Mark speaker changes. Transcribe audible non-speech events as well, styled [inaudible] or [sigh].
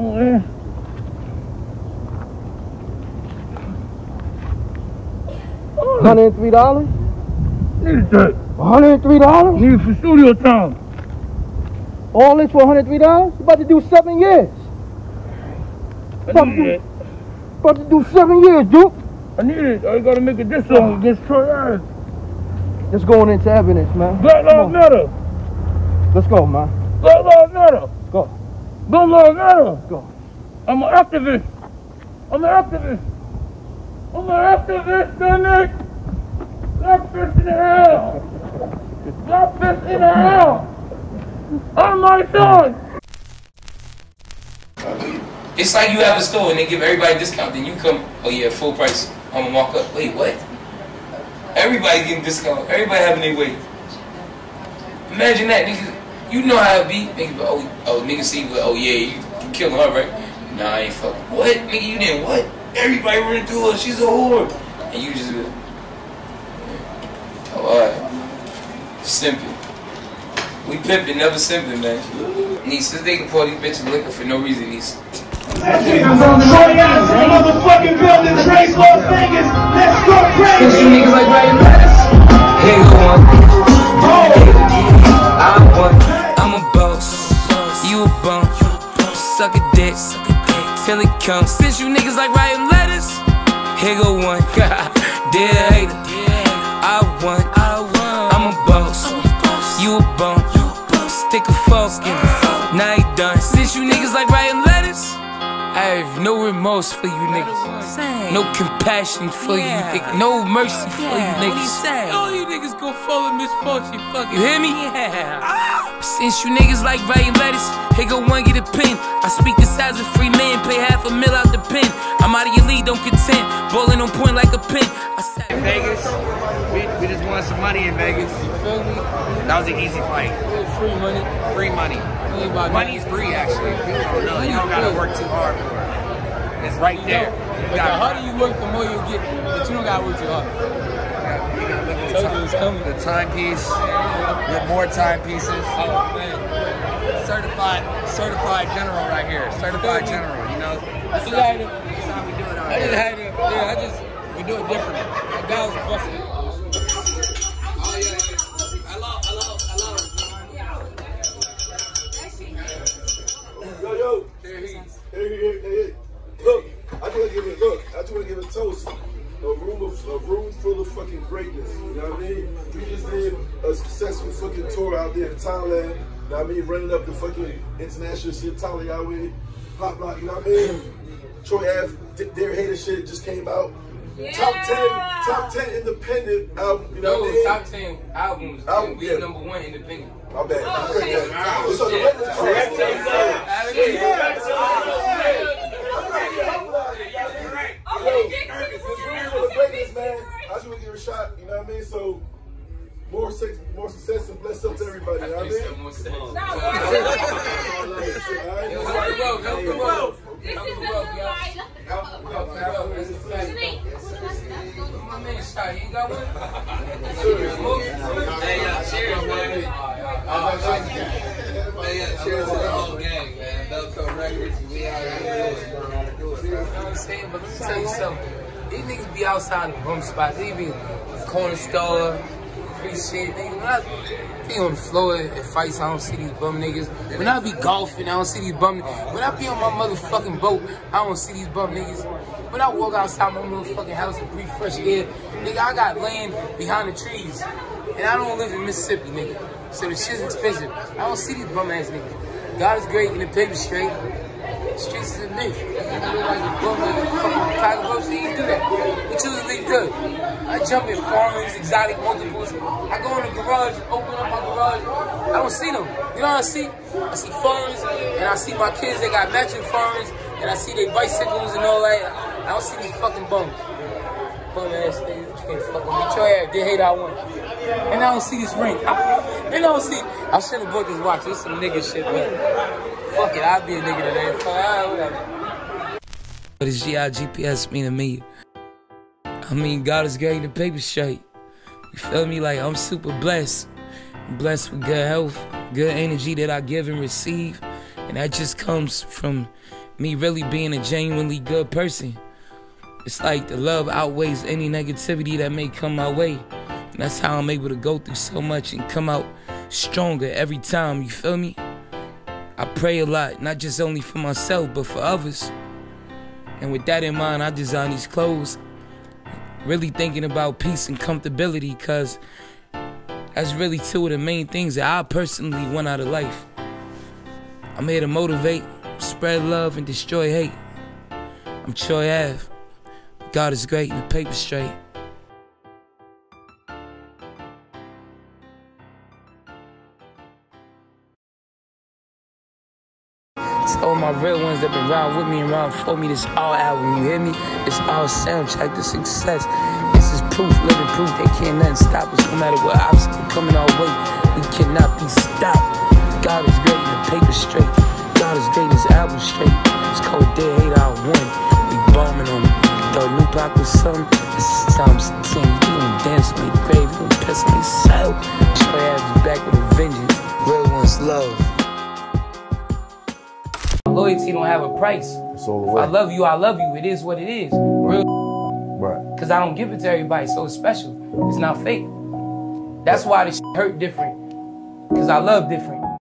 Speaker 1: Oh, man.
Speaker 2: Hundred and three dollars.
Speaker 1: Need that.
Speaker 2: Hundred and three dollars.
Speaker 1: Need for studio time.
Speaker 2: All this for hundred three dollars. About to do seven years.
Speaker 1: Need
Speaker 2: you.
Speaker 1: it.
Speaker 2: About to do seven years, Duke.
Speaker 1: I need it. I gotta make a diss song against Troy Ave.
Speaker 2: Just going into evidence, man.
Speaker 1: Black Lives. Matter.
Speaker 2: Let's go, man.
Speaker 1: Black Lives Matter.
Speaker 2: Go.
Speaker 1: I'm an activist. I'm an activist. I'm an activist, Dominic. Black fist in the hell. Black fist in the hell. I'm my son.
Speaker 3: It's like you have a store and they give everybody a discount, then you come, oh yeah, full price. I'm gonna walk up. Wait, what? Everybody getting discount. Everybody having their way. Imagine that, nigga. You know how it be. Nigga, be, oh, oh, nigga see, well, oh yeah, you, you killing her, right? Nah, I ain't fucking. What? Nigga, you didn't what? Everybody running through her. She's a whore. And you just, oh, alright. Simping. We pimping, never simping, man. Niece, they can pour these bitches liquor for no reason, niece.
Speaker 4: Motherfucking building, Trace Las Vegas. Let's go
Speaker 3: Since
Speaker 4: crazy.
Speaker 3: you niggas like writing letters, dick. Till it comes. Since you niggas like writing letters, here go one. [laughs] Dear hater. I won. Remorse for you niggas. No compassion for you niggas. No mercy for you niggas. All you niggas go fall in misfortune. Fuck you hear me? Yeah. Ah! Since you niggas like writing letters, here go one get a pen. I speak this size of free men, pay half a mil out the pen. I'm out of your league, don't contend. Bowling on point like a pin. I said
Speaker 5: Vegas. We, we just wanted some money in Vegas. You feel me? That was an easy fight.
Speaker 3: free money.
Speaker 5: Free money. Money's free, actually. People don't know. You don't gotta work too hard for it. It's right there.
Speaker 3: But the harder you work, the more you get. But you don't gotta work too hard.
Speaker 5: you gotta look at
Speaker 3: Told you it's
Speaker 5: the,
Speaker 3: coming.
Speaker 5: time, the timepiece with more timepieces.
Speaker 3: Oh man.
Speaker 5: Certified, certified general right here. Certified general. You know. That's
Speaker 3: You got it.
Speaker 5: that's how we do it
Speaker 3: I just had to, yeah, I just, we do it differently. That guy was busting.
Speaker 6: Room of, a room full of fucking greatness. You know what I mean? We just did a successful fucking tour out there in Thailand. You know what I mean? Running up the fucking international shit, Thailand out with Pop Rock, you know what I mean? Troy Ave, D- Dear Hater shit just came out. Top 10, top 10 independent album, you know
Speaker 3: No,
Speaker 6: what I mean?
Speaker 3: top 10 albums.
Speaker 6: Album,
Speaker 3: and we
Speaker 6: yeah.
Speaker 3: number one independent.
Speaker 6: My bad. I heard that.
Speaker 7: Little
Speaker 3: y'all.
Speaker 7: guy.
Speaker 3: Help the world, help That's a fact. My man shot, you got one? [laughs] Hey, yo, cheers, man. Hey, yo, cheers to the whole gang, man. Belco Records, we out here. You know what I'm saying? But let me tell you something. These niggas be outside the bum spots. They be corner store, free shit. Nigga, when I be on the floor at fights, I don't see these bum niggas. When I be golfing, I don't see these bum niggas. When I be on my motherfucking boat, I don't see these bum niggas. When I walk outside my motherfucking house and breathe fresh air, nigga, I got land behind the trees. And I don't live in Mississippi, nigga. So the shit's expensive. I don't see these bum ass niggas. God is great and the paper straight. Streets is a myth. You look like a bum like a fucking you do that. We choose to leave good. I jump in foreigns, exotic multiples. I go in the garage, open up my garage. I don't see them. You know what I see? I see foreigns, and I see my kids, they got matching foreigns, and I see their bicycles and all that. I don't see these fucking bums. Bum ass niggas, you can't fuck with me. Get your ass, they hate I want. And I don't see this ring. I, [laughs] and I don't see, I should have bought this watch. This some nigga shit, but fuck it, I'll be a nigga today. Fuck, whatever. What does GI GPS mean to me? I mean, God is getting the paper straight. You feel me? Like, I'm super blessed. I'm blessed with good health, good energy that I give and receive. And that just comes from me really being a genuinely good person. It's like the love outweighs any negativity that may come my way. And that's how I'm able to go through so much and come out stronger every time, you feel me? I pray a lot, not just only for myself, but for others. And with that in mind, I design these clothes, really thinking about peace and comfortability, because that's really two of the main things that I personally want out of life. I'm here to motivate, spread love, and destroy hate. I'm Troy Ave. God is great and the paper straight. All my real ones that been around with me and around for me. This all album, you hear me? It's all soundtrack to success. This is proof, living proof. They can't nothing stop us, no matter what obstacle coming our way. We cannot be stopped. God is great the paper straight. God is great, this album straight. It's called Dear Hater I Won. We bombing on. Thought new block was something. This is times 10. You gon' dance your grave, you gon' piss on yourself. Troy Ave is back with a vengeance. Real ones love. Loyalty don't have a price.
Speaker 6: So
Speaker 3: If I love you, I love you. It is what it is. Real
Speaker 6: Right.
Speaker 3: Cause I don't give it to everybody, so it's special. It's not fake. That's why this hurt different. Cause I love different.